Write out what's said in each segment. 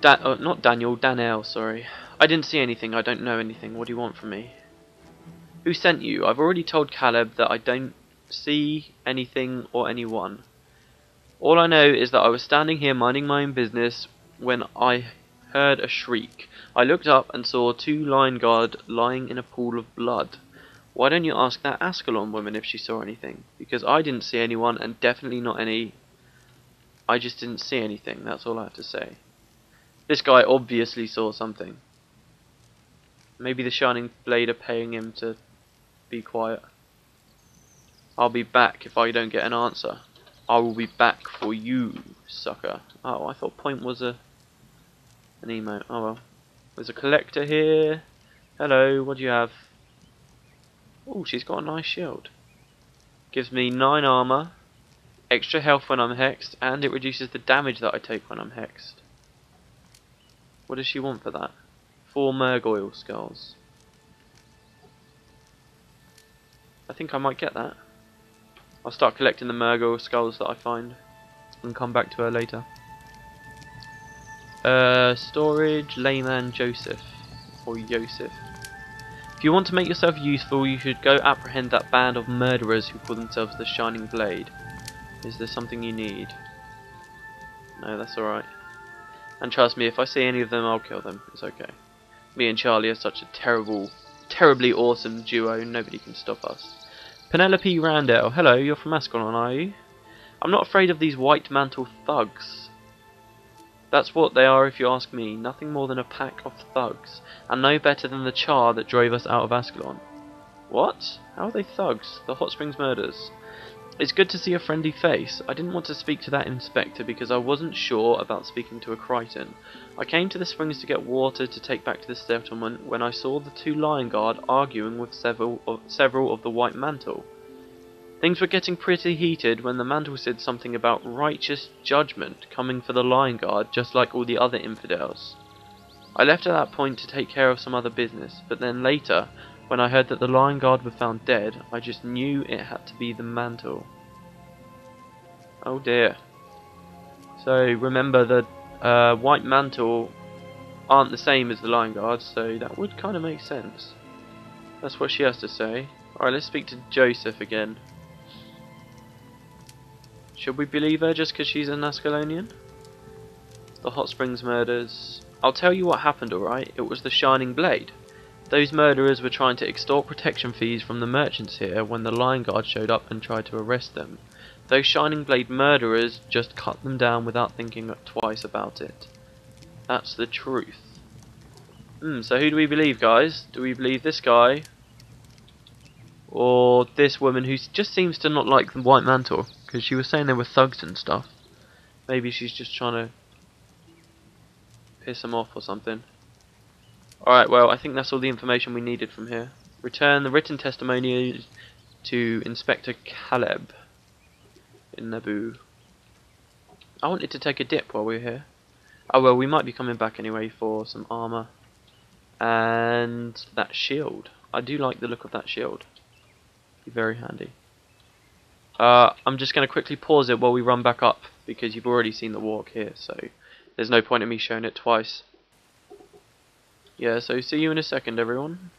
Da uh, not Daniel, Danielle, sorry. I didn't see anything, I don't know anything, what do you want from me? Who sent you? I've already told Caleb that I don't see anything or anyone. All I know is that I was standing here minding my own business when I heard a shriek. I looked up and saw two Lion Guard lying in a pool of blood. Why don't you ask that Ascalon woman if she saw anything? Because I didn't see anyone and definitely not any... I just didn't see anything, that's all I have to say. This guy obviously saw something. Maybe the Shining Blade are paying him to be quiet. I'll be back if I don't get an answer. I will be back for you, sucker. Oh, I thought point was a an emote. Oh well. There's a collector here. Hello, what do you have? Oh, she's got a nice shield. Gives me 9 armor, extra health when I'm hexed, and it reduces the damage that I take when I'm hexed. What does she want for that? Four Mergoyle skulls. I think I might get that. I'll start collecting the Mergoyle skulls that I find and come back to her later. Uh, storage, layman Joseph. Or Joseph. If you want to make yourself useful, you should go apprehend that band of murderers who call themselves the Shining Blade. Is there something you need? No, that's alright. And trust me, if I see any of them, I'll kill them. It's okay. Me and Charlie are such a terrible, terribly awesome duo, nobody can stop us. Penelope Randell, hello, you're from Ascalon, are you? I'm not afraid of these white mantle thugs. That's what they are if you ask me, nothing more than a pack of thugs, and no better than the Charr that drove us out of Ascalon. What? How are they thugs? The Hot Springs murders. It's good to see a friendly face. I didn't want to speak to that inspector because I wasn't sure about speaking to a Krytan. I came to the springs to get water to take back to the settlement when I saw the two Lion Guard arguing with several of, several of the White Mantle. Things were getting pretty heated when the Mantle said something about righteous judgment coming for the Lion Guard just like all the other infidels. I left at that point to take care of some other business, but then later, when I heard that the Lion Guard were found dead, I just knew it had to be the Mantle. Oh dear. So remember the uh, White Mantle aren't the same as the Lion Guard, so that would kind of make sense. That's what she has to say. Alright, let's speak to Joseph again. Should we believe her just because she's an Ascalonian? The Hot Springs murders. I'll tell you what happened, alright? It was the Shining Blade. Those murderers were trying to extort protection fees from the merchants here when the Lion Guard showed up and tried to arrest them. Those Shining Blade murderers just cut them down without thinking twice about it. That's the truth. Hmm, so who do we believe, guys? Do we believe this guy? Or this woman who just seems to not like the White Mantle? Because she was saying they were thugs and stuff. Maybe she's just trying to piss them off or something. Alright, well, I think that's all the information we needed from here. Return the written testimony to Inspector Caleb in Nebo. I wanted to take a dip while we were here. Oh well, we might be coming back anyway for some armour. And that shield. I do like the look of that shield. Be very handy. Uh, I'm just going to quickly pause it while we run back up because you've already seen the walk here, so there's no point in me showing it twice. Yeah, so see you in a second, everyone.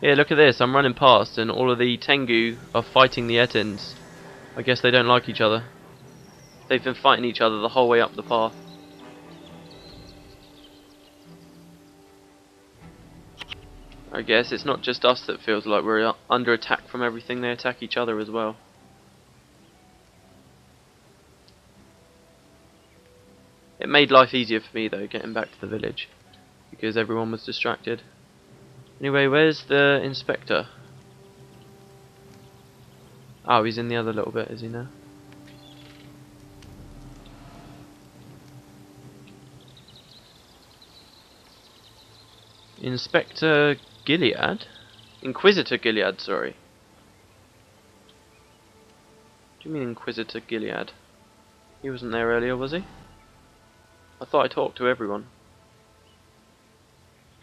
Here, look at this. I'm running past, and all of the Tengu are fighting the Ettins. I guess they don't like each other. They've been fighting each other the whole way up the path. I guess it's not just us that feels like we're under attack from everything, they attack each other as well. It made life easier for me though, getting back to the village, because everyone was distracted. Anyway, where's the inspector? Oh, he's in the other little bit, is he now? Inspector Gilead? Inquisitor Gilead, sorry. Do you mean Inquisitor Gilead? He wasn't there earlier, was he? I thought I talked to everyone.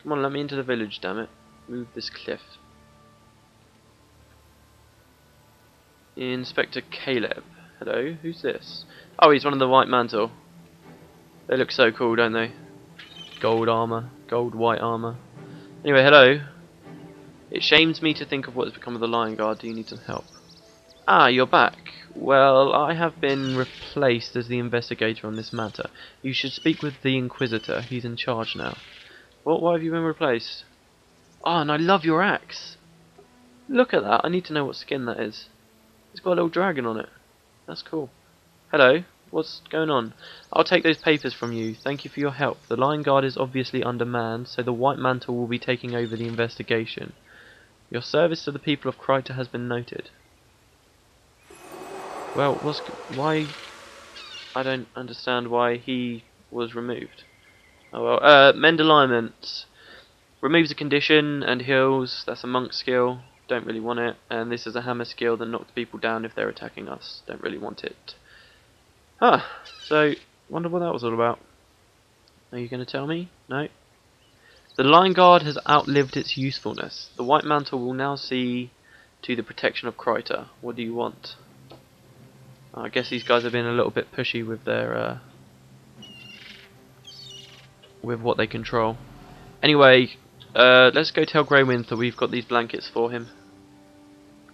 Come on, let me into the village, damn it. Move this cliff. Inspector Caleb. Hello, who's this? Oh, he's one of the White Mantle. They look so cool, don't they? gold armor, gold white armor. Anyway, hello. It shames me to think of what has become of the Lion Guard. Do you need some help? Ah, you're back. Well, I have been replaced as the investigator on this matter. You should speak with the Inquisitor. He's in charge now. What? Why have you been replaced? Ah, and I love your axe. Look at that. I need to know what skin that is. It's got a little dragon on it. That's cool. Hello. What's going on? I'll take those papers from you. Thank you for your help. The Lion Guard is obviously undermanned, so the White Mantle will be taking over the investigation. Your service to the people of Kryta has been noted. Well, what's why? I don't understand why he was removed. Oh well. Uh, mend ailment removes a condition and heals. That's a monk skill. Don't really want it. And this is a hammer skill that knocks people down if they're attacking us. Don't really want it. Ah, so wonder what that was all about. Are you going to tell me? No. The Lion Guard has outlived its usefulness. The White Mantle will now see to the protection of Kryta. What do you want? I guess these guys have been a little bit pushy with their uh, with what they control. Anyway, uh, let's go tell Greywind that we've got these blankets for him.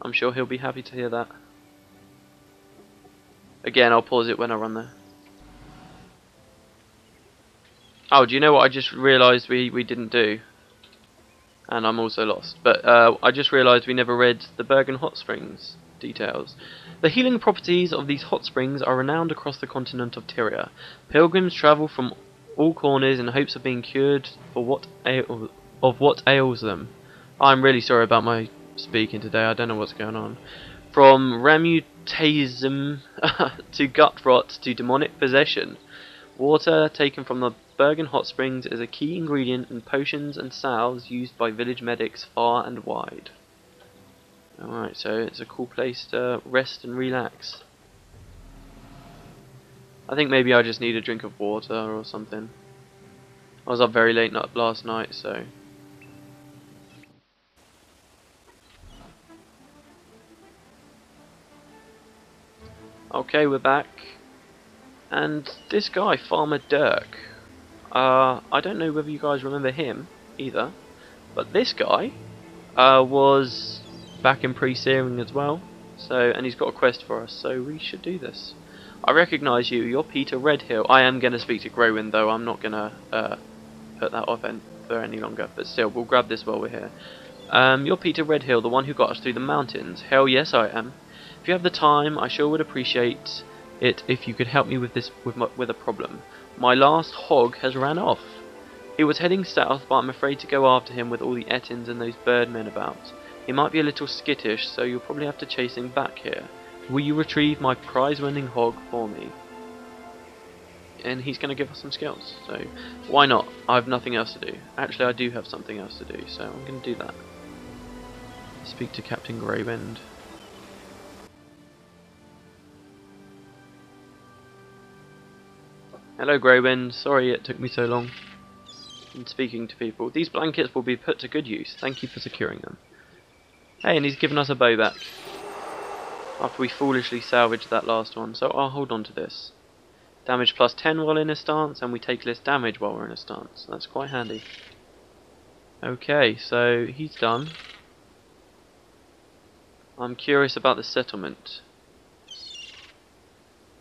I'm sure he'll be happy to hear that. Again, I'll pause it when I run there. Oh, do you know what I just realised we, we didn't do? And I'm also lost. But uh, I just realised we never read the Bergen Hot Springs details. The healing properties of these hot springs are renowned across the continent of Tyria. Pilgrims travel from all corners in hopes of being cured for what of what ails them. I'm really sorry about my speaking today. I don't know what's going on. From rheumatism to gut rot to demonic possession, water taken from the Bergen Hot Springs is a key ingredient in potions and salves used by village medics far and wide. Alright, so it's a cool place to rest and relax. I think maybe I just need a drink of water or something. I was up very late last night, so... Okay, we're back. And this guy, Farmer Dirk, uh, I don't know whether you guys remember him either, but this guy uh, was back in pre-searing as well. So, and he's got a quest for us, so we should do this. I recognise you. You're Peter Redhill. I am going to speak to Greywind, though. I'm not going to uh, put that off for any longer. But still, we'll grab this while we're here. Um, you're Peter Redhill, the one who got us through the mountains. Hell yes, I am. If you have the time, I sure would appreciate it if you could help me with this with my, with a problem. My last hog has ran off. He was heading south, but I'm afraid to go after him with all the Ettins and those birdmen about. He might be a little skittish, so you'll probably have to chase him back here. Will you retrieve my prize-winning hog for me? And he's going to give us some skills, so why not? I have nothing else to do. Actually, I do have something else to do, so I'm going to do that. Speak to Captain Greywind. Hello Greywind, sorry it took me so long in speaking to people. These blankets will be put to good use. Thank you for securing them. Hey, and he's given us a bow back. After we foolishly salvaged that last one, so I'll hold on to this. Damage plus 10 while in a stance, and we take less damage while we're in a stance. That's quite handy. Okay, so he's done. I'm curious about the settlement.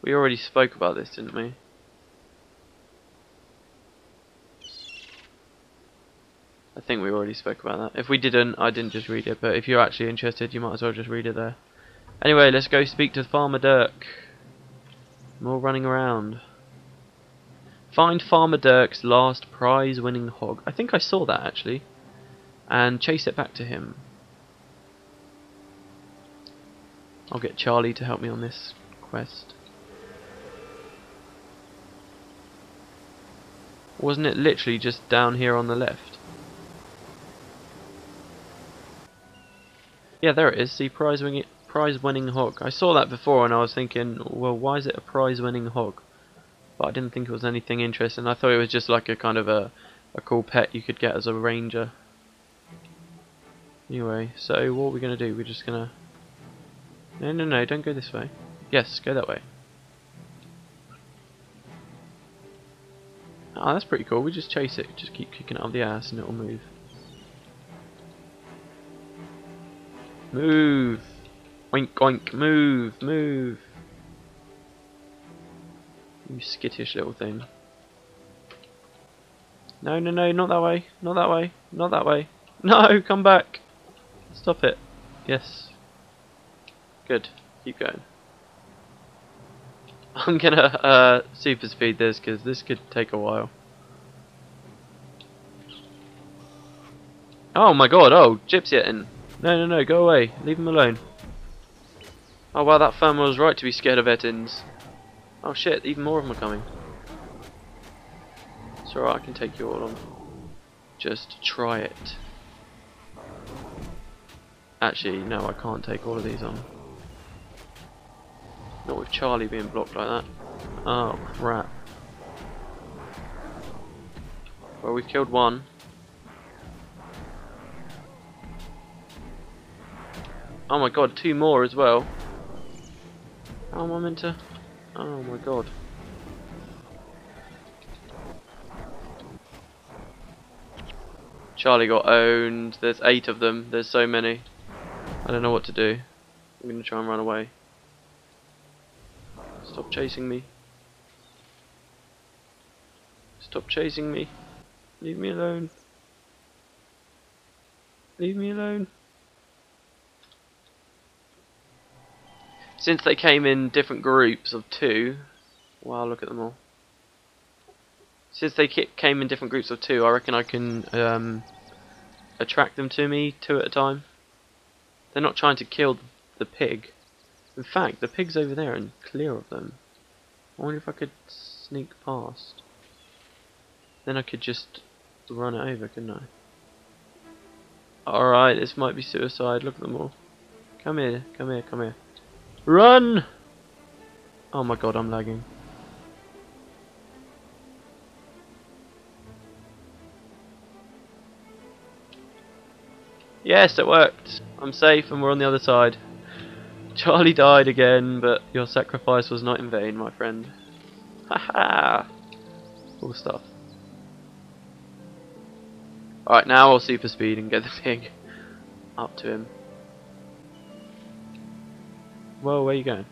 We already spoke about this, didn't we? I think we already spoke about that. If we didn't, I didn't just read it, but if you're actually interested, you might as well just read it there. Anyway, let's go speak to Farmer Dirk. More running around. Find Farmer Dirk's last prize-winning hog. I think I saw that, actually. And chase it back to him. I'll get Charlie to help me on this quest. Wasn't it literally just down here on the left? Yeah, there it is. See, prize winning prize winning hog. I saw that before and I was thinking, well, why is it a prize winning hog? But I didn't think it was anything interesting. I thought it was just like a kind of a a cool pet you could get as a ranger. Anyway, so what are we gonna do? We're just gonna No no no, don't go this way. Yes, go that way. Oh, that's pretty cool. We just chase it, just keep kicking it up the ass and it'll move. Move! Oink oink, move, move! You skittish little thing. No, no, no, not that way, not that way, not that way. No, come back! Stop it. Yes. Good. Keep going. I'm gonna uh, super speed this because this could take a while. Oh my god, oh, Gypsy getting. No, no, no, go away. Leave him alone. Oh wow, that farmer was right to be scared of Ettins. Oh shit, even more of them are coming. It's alright, I can take you all on. Just try it. Actually, no, I can't take all of these on. Not with Charlie being blocked like that. Oh crap. Well, we've killed one. Oh my god, two more as well. How am I meant to... Oh my god. Charlie got owned. There's eight of them. There's so many. I don't know what to do. I'm going to try and run away. Stop chasing me. Stop chasing me. Leave me alone. Leave me alone. Since they came in different groups of two, wow, look at them all. Since they came in different groups of two, I reckon I can um, attract them to me two at a time. They're not trying to kill the pig. In fact, the pig's over there and clear of them. I wonder if I could sneak past. Then I could just run it over, couldn't I? Alright, this might be suicide. Look at them all. Come here, come here, come here. Run! Oh my god, I'm lagging. Yes, it worked. I'm safe and we're on the other side. Charlie died again, but your sacrifice was not in vain, my friend. Haha! cool stuff. Alright, now I'll super speed and get the pig up to him. Whoa, where are you going?